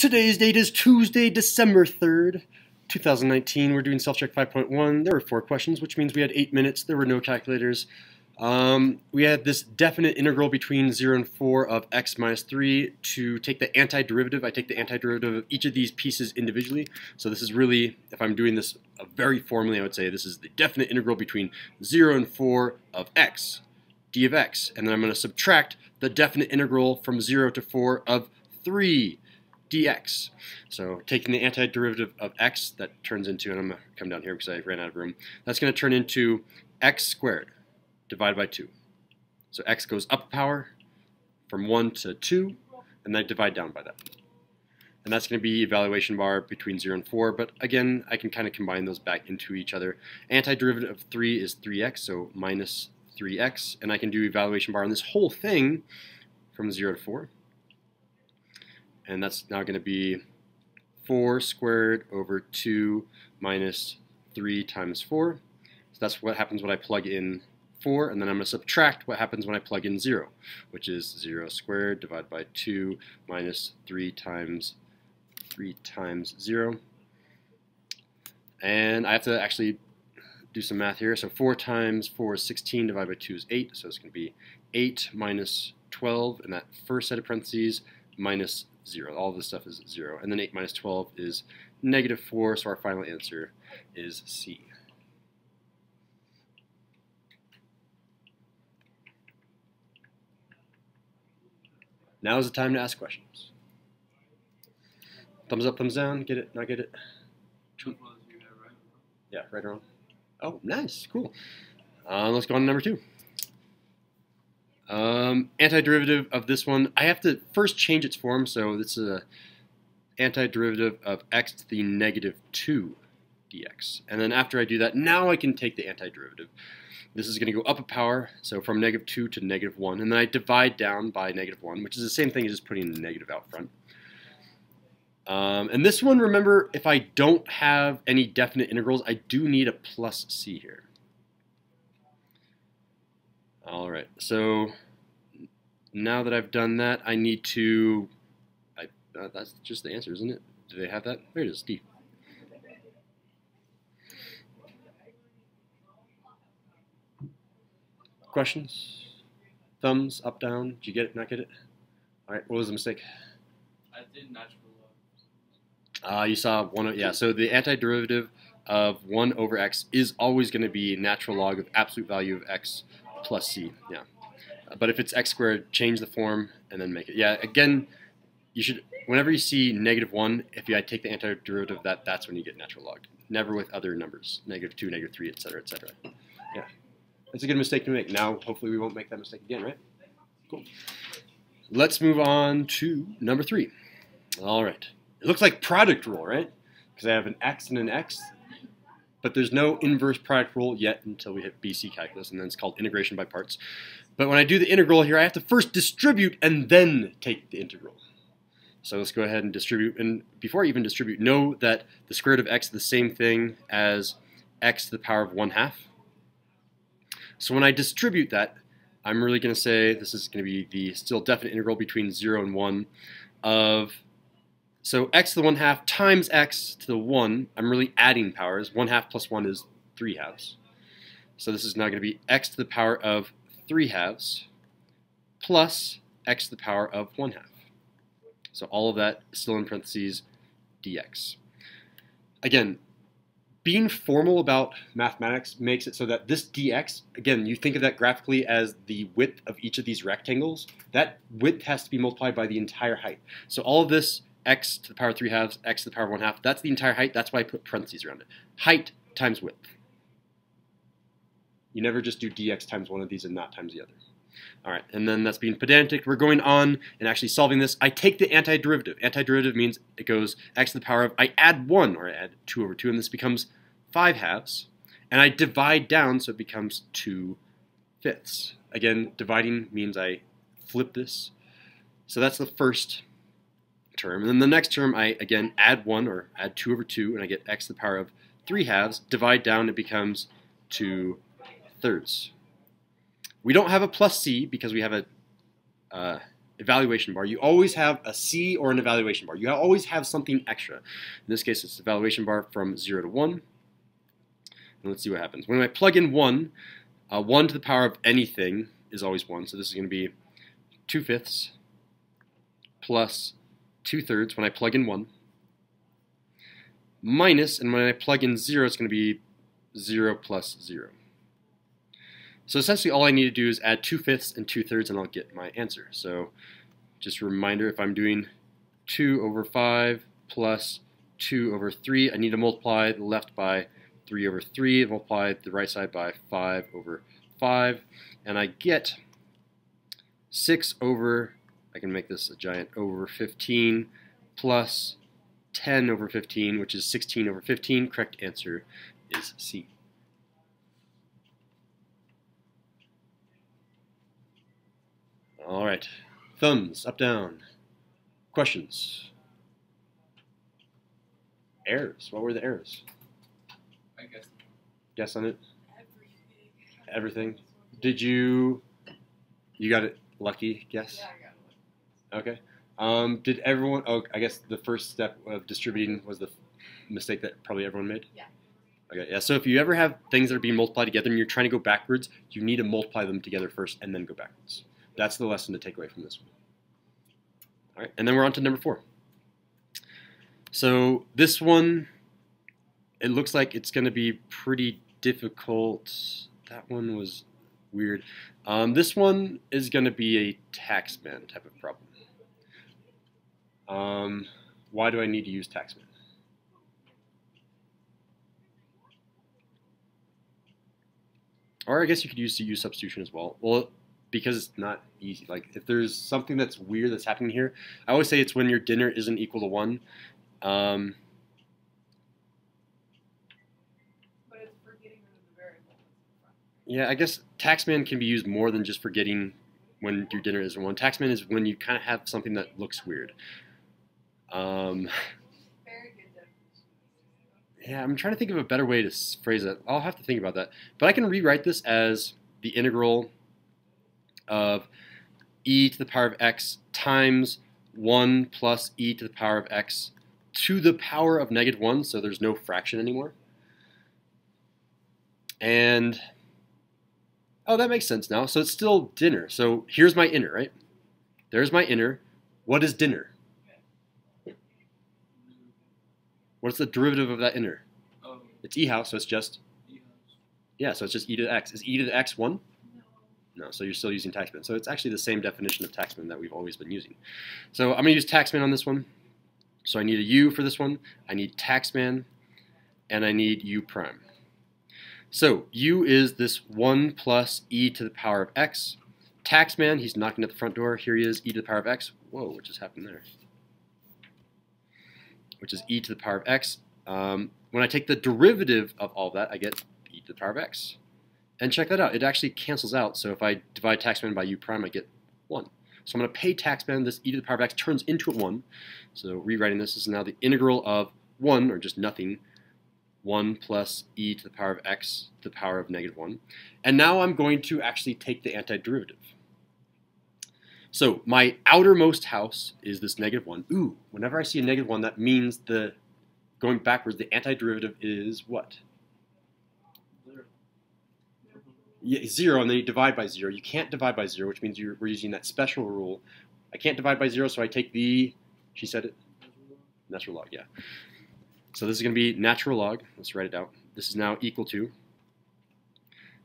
Today's date is Tuesday, December 3rd, 2019. We're doing self-check 5.1. There were four questions, which means we had eight minutes. There were no calculators. Um, we had this definite integral between 0 and 4 of x minus 3 to take the antiderivative. I take the antiderivative of each of these pieces individually. So this is really, if I'm doing this very formally, I would say this is the definite integral between 0 and 4 of x, d of x. And then I'm going to subtract the definite integral from 0 to 4 of 3 dx. So taking the antiderivative of x, that turns into, and I'm going to come down here because I ran out of room, that's going to turn into x squared divided by 2. So x goes up power from 1 to 2, and then I divide down by that. And that's going to be evaluation bar between 0 and 4, but again, I can kind of combine those back into each other. Antiderivative of 3 is 3x, so minus 3x, and I can do evaluation bar on this whole thing from 0 to 4 and that's now going to be 4 squared over 2 minus 3 times 4. So that's what happens when I plug in 4, and then I'm going to subtract what happens when I plug in 0, which is 0 squared divided by 2 minus 3 times 3 times 0. And I have to actually do some math here. So 4 times 4 is 16, divided by 2 is 8, so it's going to be 8 minus 12 in that first set of parentheses minus 0. All this stuff is 0. And then 8 minus 12 is negative 4, so our final answer is C. Now is the time to ask questions. Thumbs up, thumbs down, get it, not get it? Yeah, right around. Oh, nice, cool. Uh, let's go on to number two. Um, antiderivative of this one, I have to first change its form, so this is a antiderivative of x to the negative 2 dx. And then after I do that, now I can take the antiderivative. This is going to go up a power, so from negative 2 to negative 1, and then I divide down by negative 1, which is the same thing as just putting the negative out front. Um, and this one, remember, if I don't have any definite integrals, I do need a plus c here. All right, so now that I've done that, I need to, I, uh, that's just the answer, isn't it? Do they have that? There it is, D. Questions? Thumbs, up, down? Did you get it, not get it? All right, what was the mistake? I did natural log. Uh, you saw one, yeah, so the antiderivative of 1 over x is always going to be natural log of absolute value of x plus c, yeah. But if it's x squared, change the form and then make it. Yeah, again, you should, whenever you see negative 1, if you take the antiderivative of that, that's when you get natural log. Never with other numbers, negative 2, negative 3, etc., etc. Yeah, that's a good mistake to make. Now, hopefully we won't make that mistake again, right? Cool. Let's move on to number 3. All right. It looks like product rule, right? Because I have an x and an x but there's no inverse product rule yet until we hit BC calculus, and then it's called integration by parts. But when I do the integral here, I have to first distribute and then take the integral. So let's go ahead and distribute. And before I even distribute, know that the square root of x is the same thing as x to the power of 1 half. So when I distribute that, I'm really going to say this is going to be the still definite integral between 0 and 1 of so x to the 1 half times x to the 1, I'm really adding powers. 1 half plus 1 is 3 halves. So this is now going to be x to the power of 3 halves plus x to the power of 1 half. So all of that still in parentheses dx. Again, being formal about mathematics makes it so that this dx, again, you think of that graphically as the width of each of these rectangles. That width has to be multiplied by the entire height. So all of this x to the power 3 halves, x to the power 1 half. That's the entire height. That's why I put parentheses around it. Height times width. You never just do dx times one of these and not times the other. All right, and then that's being pedantic. We're going on and actually solving this. I take the antiderivative. Antiderivative means it goes x to the power of, I add 1, or I add 2 over 2, and this becomes 5 halves. And I divide down, so it becomes 2 fifths. Again, dividing means I flip this. So that's the first term. And then the next term, I again add 1 or add 2 over 2, and I get x to the power of 3 halves. Divide down, it becomes 2 thirds. We don't have a plus c because we have a uh, evaluation bar. You always have a C or an evaluation bar. You always have something extra. In this case, it's the evaluation bar from 0 to 1. And let's see what happens. When I plug in 1, uh, 1 to the power of anything is always 1. So this is going to be 2 fifths plus 2 thirds when I plug in 1 minus, and when I plug in 0, it's going to be 0 plus 0. So essentially all I need to do is add 2 fifths and 2 thirds and I'll get my answer. So just a reminder, if I'm doing 2 over 5 plus 2 over 3, I need to multiply the left by 3 over 3, multiply the right side by 5 over 5, and I get 6 over, I can make this a giant, over 15 plus 10 over 15, which is 16 over 15. Correct answer is C. All right. Thumbs up, down. Questions? Errors. What were the errors? I guess. Guess on it. Everything. Did you? You got it. Lucky guess. Yeah, I got it. Okay. Um, did everyone? Oh, I guess the first step of distributing was the mistake that probably everyone made. Yeah. Okay. Yeah. So if you ever have things that are being multiplied together and you're trying to go backwards, you need to multiply them together first and then go backwards. That's the lesson to take away from this one. All right. And then we're on to number four. So this one, it looks like it's going to be pretty difficult. That one was weird. Um, this one is going to be a taxman type of problem. Um, why do I need to use taxman? Or I guess you could use U substitution as well. Well, because it's not easy. Like if there's something that's weird that's happening here, I always say it's when your dinner isn't equal to one. Um, But it's for getting rid of the variable that's in front. Yeah, I guess taxman can be used more than just for getting when your dinner isn't one. Taxman is when you kind of have something that looks weird. Um, Very good definition. yeah, I'm trying to think of a better way to phrase it. I'll have to think about that. But I can rewrite this as the integral of e to the power of x times 1 plus e to the power of x to the power of negative 1, so there's no fraction anymore. And, oh, that makes sense now. So it's still dinner. So here's my inner, right? There's my inner. What is dinner? What's the derivative of that inner? Oh, It's e house, so it's just, yeah. yeah, so it's just e to the x. Is e to the x 1? No. So you're still using taxman. So it's actually the same definition of taxman that we've always been using. So I'm going to use taxman on this one. So I need a u for this one. I need taxman, and I need u prime. So u is this 1 plus e to the power of x. Taxman, he's knocking at the front door. Here he is, e to the power of x. Whoa, what just happened there? Which is e to the power of x. Um, when I take the derivative of all that, I get e to the power of x. And check that out, it actually cancels out. So if I divide taxman by u prime, I get 1. So I'm going to pay taxman, this e to the power of x turns into a 1. So rewriting this, is now the integral of 1, or just nothing, 1 plus e to the power of x to the power of negative 1. And now I'm going to actually take the antiderivative. So my outermost house is this negative 1. Ooh, whenever I see a negative 1, that means the going backwards, the antiderivative is what? Zero. Yeah, zero, and then you divide by zero. You can't divide by zero, which means you're, we're using that special rule. I can't divide by zero, so I take the, she said it, natural log, yeah. So this is going to be natural log. Let's write it out. This is now equal to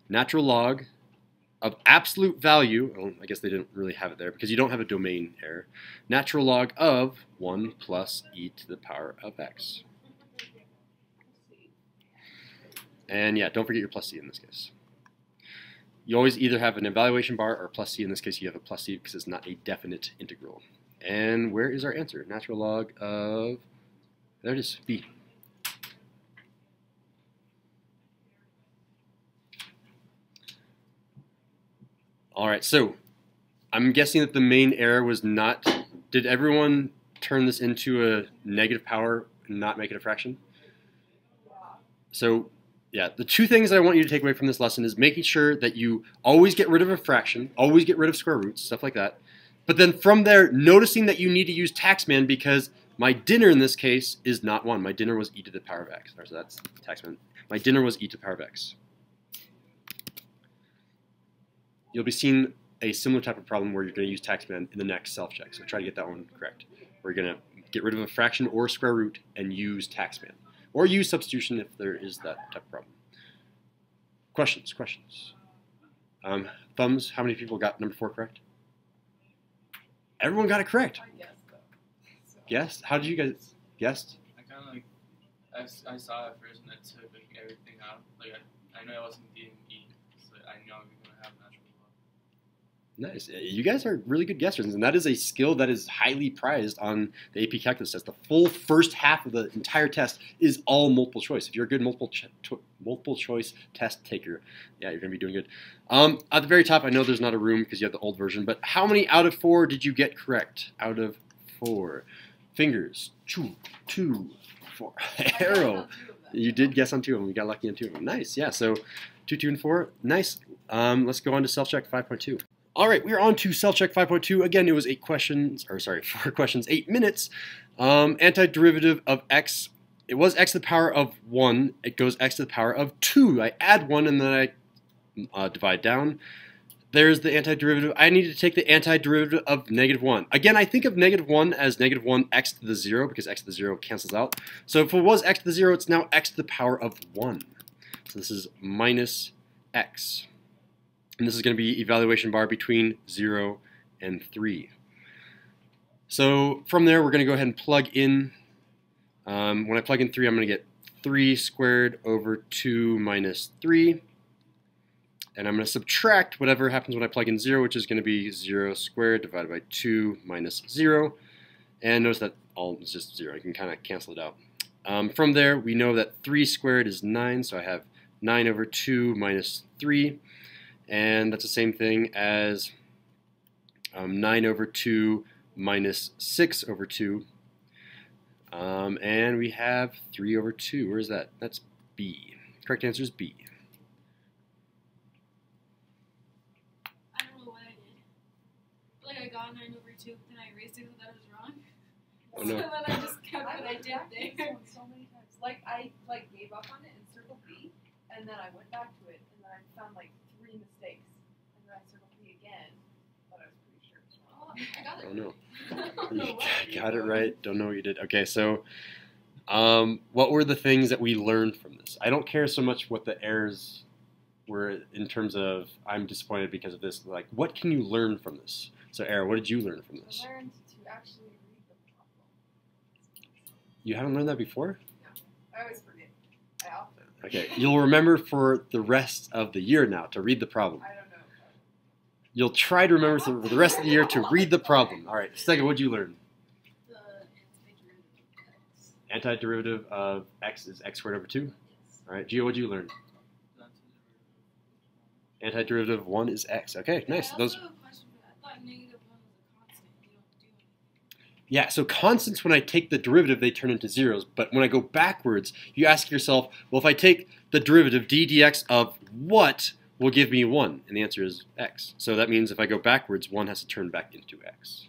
natural log of absolute value. Oh, I guess they didn't really have it there because you don't have a domain error. Natural log of 1 plus e to the power of x. And yeah, don't forget your plus c in this case. You always either have an evaluation bar or plus c. In this case, you have a plus c because it's not a definite integral. And where is our answer? Natural log of, there it is, b. All right, so I'm guessing that the main error was not, did everyone turn this into a negative power and not make it a fraction? So yeah, the two things that I want you to take away from this lesson is making sure that you always get rid of a fraction, always get rid of square roots, stuff like that, But then from there, noticing that you need to use taxman because my dinner in this case is not 1. My dinner was e to the power of x. So that's taxman. My dinner was e to the power of x. You'll be seeing a similar type of problem where you're going to use taxman in the next self-check. So try to get that one correct. We're going to get rid of a fraction or a square root and use taxman. Or use substitution if there is that type of problem. Questions, questions. Um, thumbs, how many people got number 4 correct? Everyone got it correct. I guess though. So, Guessed? How did you guys guessed? I kind of like, I, I saw it first and I took like everything out. Like I, I know I wasn't getting E, so I know I'm gonna have natural log. Nice. You guys are really good guessers, and that is a skill that is highly prized on the AP Calculus test. The full first half of the entire test is all multiple choice. If you're a good multiple cho- multiple choice test taker, yeah, you're gonna be doing good. Um, at the very top, I know there's not a room because you have the old version, but how many out of four did you get correct? Out of four, fingers, two, two, four. Arrow. on two of them. You did guess on two of them. You got lucky on two of them. Nice. Yeah. So two, two, and four. Nice. Um, let's go on to self check 5.2. All right, we are on to self check 5.2. Again, it was eight questions, or sorry, four questions, eight minutes. Um, antiderivative of x. It was x to the power of one. It goes x to the power of two. I add one and then I uh, divide down. There's the antiderivative. I need to take the antiderivative of negative 1. Again, I think of negative 1 as negative 1 x to the 0 because x to the 0 cancels out. So if it was x to the 0, it's now x to the power of 1. So this is minus x. And this is going to be evaluation bar between 0 and 3. So from there, we're going to go ahead and plug in. Um, when I plug in 3, I'm going to get 3 squared over 2 minus 3 and I'm going to subtract whatever happens when I plug in 0, which is going to be 0 squared divided by 2 minus 0. And notice that all is just 0. I can kind of cancel it out. Um, from there, we know that 3 squared is 9, so I have 9 over 2 minus 3. And that's the same thing as um, 9 over 2 minus 6 over 2. Um, and we have 3 over 2. Where's that? That's B. Correct answer is B. I don't know what I did. Like I got nine over two, then I erased it because I was wrong. Oh, so no. then I just kept I what I went did this there. one so many times. Like I like gave up on it and circled B, and then I went back to it, and then I found like three mistakes, and then I circled B again, but I was pretty sure it was Oh, wrong. I got it. Oh, no. I don't know You what I did. got it right. Don't know what you did. Okay, so um, what were the things that we learned from this? I don't care so much what the errors were in terms of I'm disappointed because of this. Like, what can you learn from this? So, Era, what did you learn from this? I learned to actually read the problem. You haven't learned that before? I always forget. I often. Okay, you'll remember for the rest of the year now to read the problem. I don't know. You'll try to remember for the rest of the year to read the problem. All right, second, what'd you learn? The antiderivative Antiderivative of x. of x is x squared over 2. All right, Gio, what'd you learn? That's the derivative. Antiderivative of 1 is x. Okay, nice. I Those also have a question for that. I thought negative one was a constant. You don't do anything. Yeah, so constants, when I take the derivative, they turn into zeros. But when I go backwards, you ask yourself, well, if I take the derivative d dx of what will give me 1? And the answer is x. So that means if I go backwards, 1 has to turn back into x.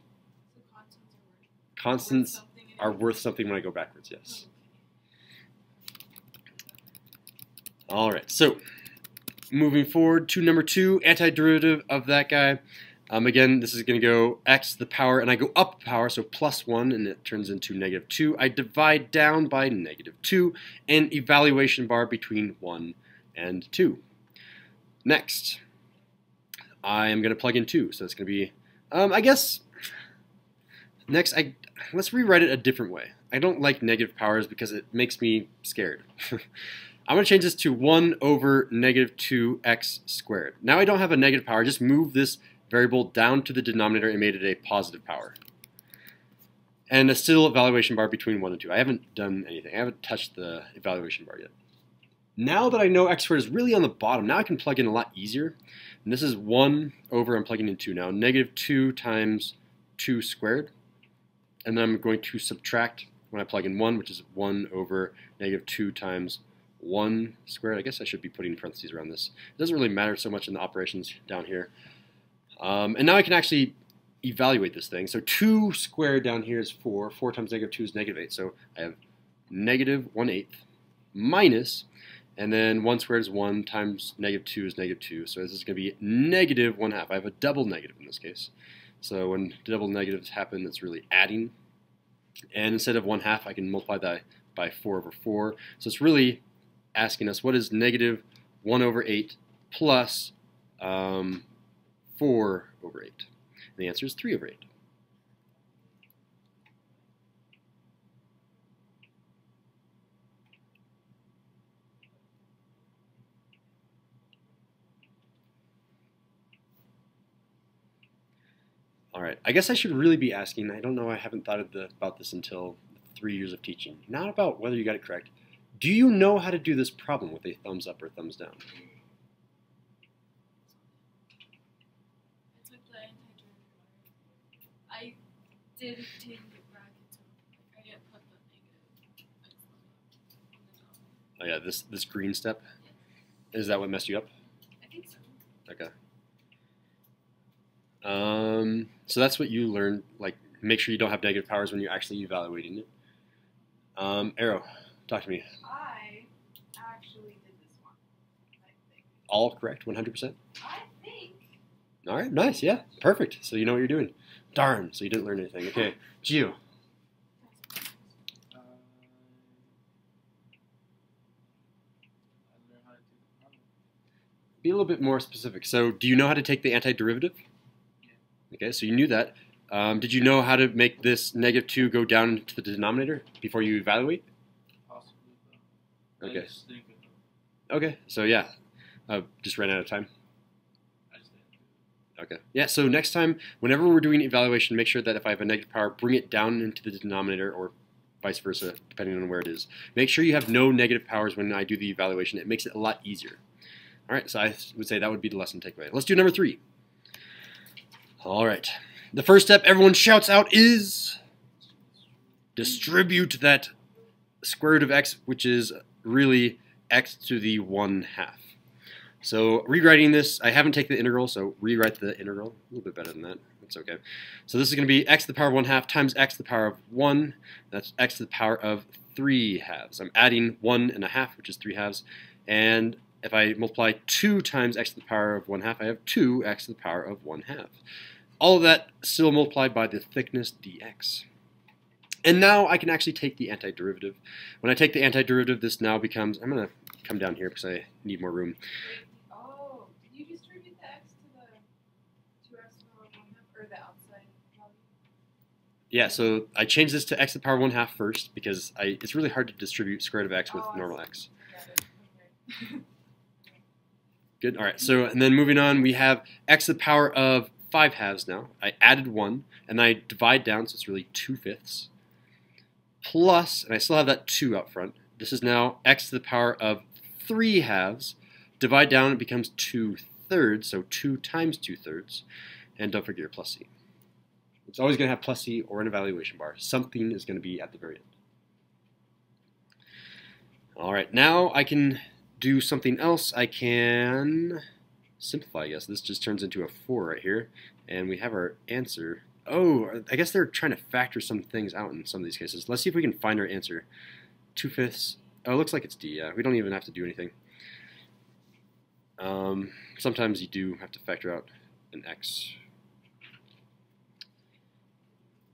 Constants are worth something. when I go backwards, yes. All right, so moving forward to number 2, antiderivative of that guy. Um, again, this is going to go x to the power, and I go up power, so plus 1, and it turns into negative 2. I divide down by negative 2, and evaluation bar between 1 and 2. Next, I am going to plug in 2, so it's going to be, um, I guess, next, I let's rewrite it a different way. I don't like negative powers because it makes me scared. I'm going to change this to 1 over negative 2x squared. Now I don't have a negative power, just move this variable down to the denominator and made it a positive power. And a still evaluation bar between 1 and 2. I haven't done anything. I haven't touched the evaluation bar yet. Now that I know x squared is really on the bottom, now I can plug in a lot easier. And this is 1 over, I'm plugging in 2 now, negative 2 times 2 squared. And then I'm going to subtract when I plug in 1, which is 1 over negative 2 times 1 squared. I guess I should be putting parentheses around this. It doesn't really matter so much in the operations down here. Um, and now I can actually evaluate this thing. So 2 squared down here is 4. 4 times negative 2 is negative 8. So I have negative 1 eighth minus, and then 1 squared is 1 times negative 2 is negative 2. So this is going to be negative 1 half. I have a double negative in this case. So when double negatives happen, it's really adding. And instead of 1 half, I can multiply that by 4 over 4. So it's really asking us what is negative 1 over 8 plus um, 4 over 8. And the answer is 3 over 8. All right, I guess I should really be asking, I don't know, I haven't thought the, about this until three years of teaching. Not about whether you got it correct. Do you know how to do this problem with a thumbs up or thumbs down? I took the antiderivative. I did take the bracket, so I didn't put the negative x on the top. Oh yeah, this this green step. Is that what messed you up? I think so. Okay. Um, so that's what you learned. Like, make sure you don't have negative powers when you're actually evaluating it. Um, Arrow, talk to me. I actually did this one. I think. All correct, 100%. I think. All right, nice, yeah, perfect. So you know what you're doing. Darn, so you didn't learn anything. Okay, Gio. Uh, I learned how to do the problem. Be a little bit more specific. So, do you know how to take the antiderivative? Okay, so you knew that. Um, did you know how to make this negative 2 go down into the denominator before you evaluate? Possibly, but Okay. just didn't get them. Okay, so yeah, uh, just ran out of time. I just didn't do it. Okay. Yeah, so next time, whenever we're doing evaluation, make sure that if I have a negative power, bring it down into the denominator or vice versa, depending on where it is. Make sure you have no negative powers when I do the evaluation. It makes it a lot easier. All right, so I would say that would be the lesson takeaway. Let's do number three. All right. The first step everyone shouts out is distribute that square root of x, which is really x to the 1 half. So rewriting this, I haven't taken the integral, so rewrite the integral. A little bit better than that. That's okay. So this is going to be x to the power of 1 half times x to the power of 1. That's x to the power of 3 halves. I'm adding 1 and a half, which is 3 halves. And if I multiply 2 times x to the power of 1 half, I have 2x to the power of 1 half. All of that still multiplied by the thickness dx. And now I can actually take the antiderivative. When I take the antiderivative, this now becomes, I'm going to come down here because I need more room. Wait, oh, did you distribute the x to the two x power of one half or the outside value? Yeah, so I changed this to x to the power of 1 half first because I, it's really hard to distribute square root of x with Oh, normal x. Got it. Okay. Good. All right. So and then moving on, we have x to the power of 5 halves now. I added 1, and I divide down, so it's really 2 fifths. Plus, and I still have that 2 out front. This is now x to the power of 3 halves. Divide down, it becomes 2 thirds, so 2 times 2 thirds. And don't forget your plus c. It's always going to have plus c or an evaluation bar. Something is going to be at the very end. All right, now I can do something else. I can simplify, I guess. This just turns into a 4 right here. And we have our answer. Oh, I guess they're trying to factor some things out in some of these cases. Let's see if we can find our answer. 2 fifths. Oh, it looks like it's D, yeah. We don't even have to do anything. Um, sometimes you do have to factor out an X.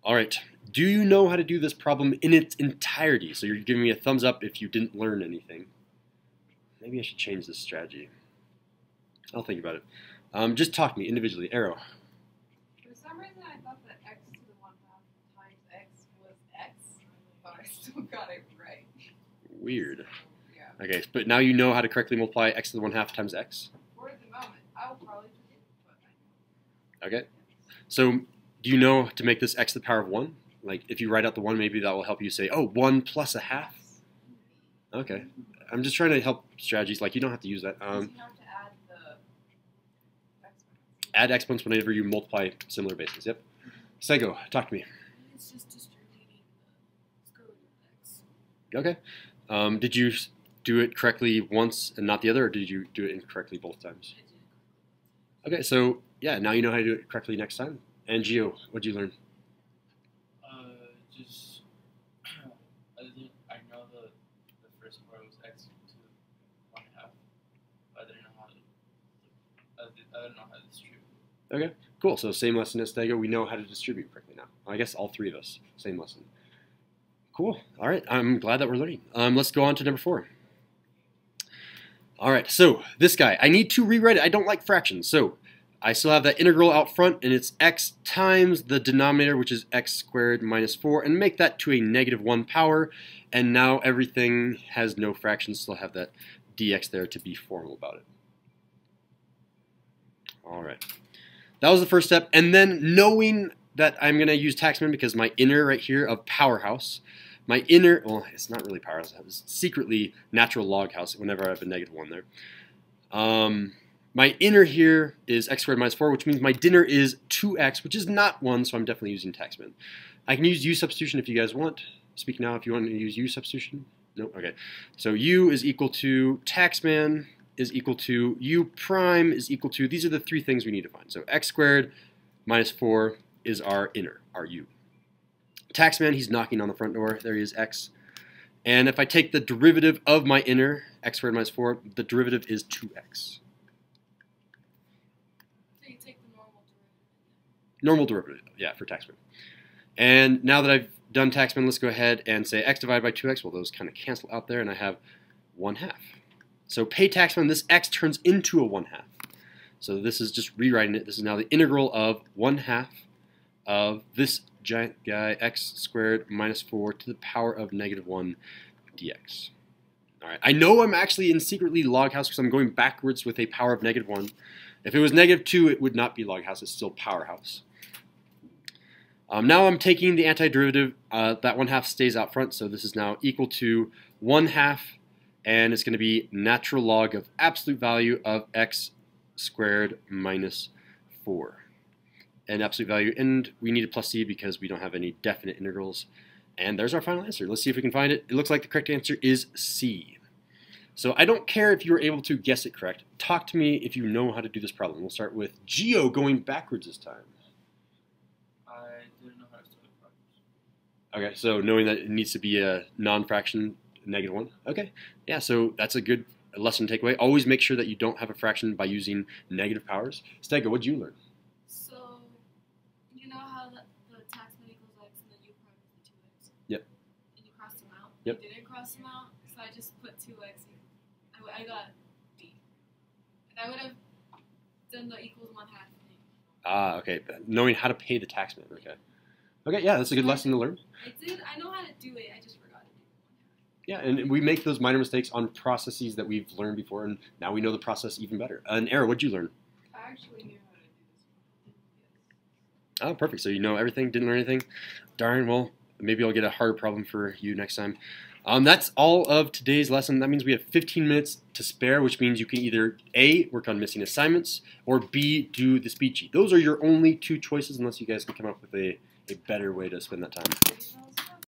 All right. Do you know how to do this problem in its entirety? So you're giving me a thumbs up if you didn't learn anything. Maybe I should change this strategy. I'll think about it. Um, just talk to me individually. Arrow. For some reason, I thought that x to the one half times x was x, but I still got it right. Weird. Yeah. Okay, but now you know how to correctly multiply x to the 1 half times x. For the moment, I will probably forget, but I know. Okay. So do you know to make this x to the power of 1? Like if you write out the 1, maybe that will help you say, oh, 1 plus a half. Okay. I'm just trying to help strategies. Like you don't have to use that. Um, you have to add exponents. whenever you multiply similar bases. Yep. Sego, talk to me. It's just distributing the square root of x. Okay. Um, did you do it correctly once and not the other, or did you do it incorrectly both times? I did. Okay, so yeah, now you know how to do it correctly next time. And Gio, what'd you learn? Uh, just I didn't. I know the the first part was x to one half. I didn't know how to. I, did, I didn't know how to distribute. Okay, cool. So same lesson as Stego. We know how to distribute correctly now. I guess all three of us. Same lesson. Cool. All right. I'm glad that we're learning. Um, let's go on to number four. All right. So this guy, I need to rewrite it. I don't like fractions. So I still have that integral out front, and it's x times the denominator, which is x squared minus 4, and make that to a negative 1 power. And now everything has no fractions. Still have that dx there to be formal about it. All right. That was the first step. And then knowing that I'm going to use Taxman because my inner right here of Powerhouse, my inner, well, it's not really Powerhouse, it's secretly Natural Log House whenever I have a negative 1 there. Um, my inner here is x squared minus 4, which means my dinner is 2x, which is not 1, so I'm definitely using Taxman. I can use u substitution if you guys want. Speak now if you want to use u substitution. No? Okay. So u is equal to Taxman is equal to u prime is equal to, these are the three things we need to find. So x squared minus 4 is our inner, our u. Taxman, he's knocking on the front door. There he is, x. And if I take the derivative of my inner, x squared minus 4, the derivative is 2x. So you take the normal derivative. Normal derivative, yeah, for Taxman. And now that I've done Taxman, let's go ahead and say x divided by 2x. Well, those kind of cancel out there, and I have 1 half. So pay Taxman, this x turns into a 1 half. So this is just rewriting it. This is now the integral of 1 half of this giant guy, x squared minus 4 to the power of negative 1 dx. All right, I know I'm actually in secretly log house because I'm going backwards with a power of negative 1. If it was negative 2, it would not be log house. It's still powerhouse. Um, now I'm taking the antiderivative. Uh, that 1 half stays out front, so this is now equal to 1 half, and it's going to be natural log of absolute value of x squared minus 4 and absolute value, and we need a plus c because we don't have any definite integrals. And there's our final answer. Let's see if we can find it. It looks like the correct answer is C. So I don't care if you were able to guess it correct. Talk to me if you know how to do this problem. We'll start with Gio going backwards this time. I didn't know how to solve the problems. Okay, so knowing that it needs to be a non-fraction, negative one. Okay, yeah, so that's a good lesson takeaway. Always make sure that you don't have a fraction by using negative powers. Stega, what'd you learn? So you know how the, the taxman equals x and then u prime is the two x. Yep. And you cross them out. Yep. You didn't cross them out, so I just put two x. I, w- I got d. And I would have done the equals one half thing. Ah, okay, but knowing how to pay the taxman. Okay. Okay, yeah, that's a good lesson to learn. I did. I know how to do it. I just forgot it. Yeah, and we make those minor mistakes on processes that we've learned before, and now we know the process even better. And Era, what'd you learn? I actually knew how to do this. Oh, perfect. So you know everything, didn't learn anything. Darn. Well, maybe I'll get a harder problem for you next time. Um, that's all of today's lesson. That means we have 15 minutes to spare, which means you can either A, work on missing assignments, or B, do the speechy. Those are your only two choices, unless you guys can come up with a, a better way to spend that time.